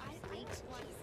obviously. Jesus,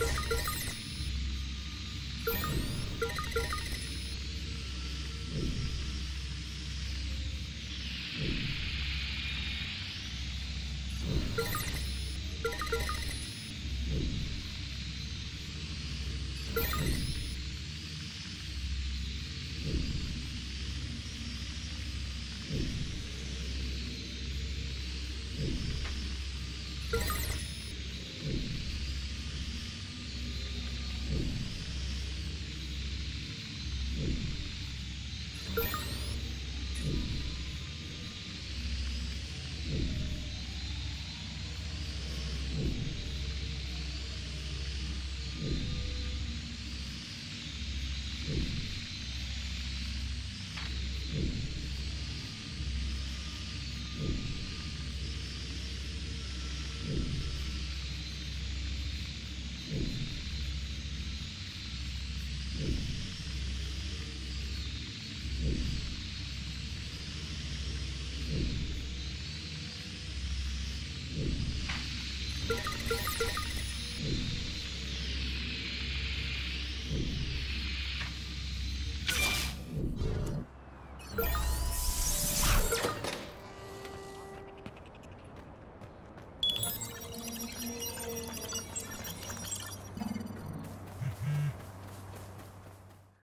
Thank you.